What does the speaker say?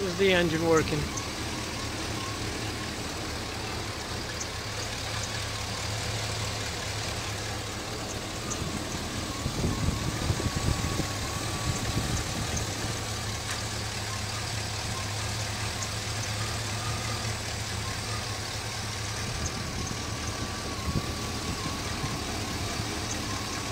Is the engine working?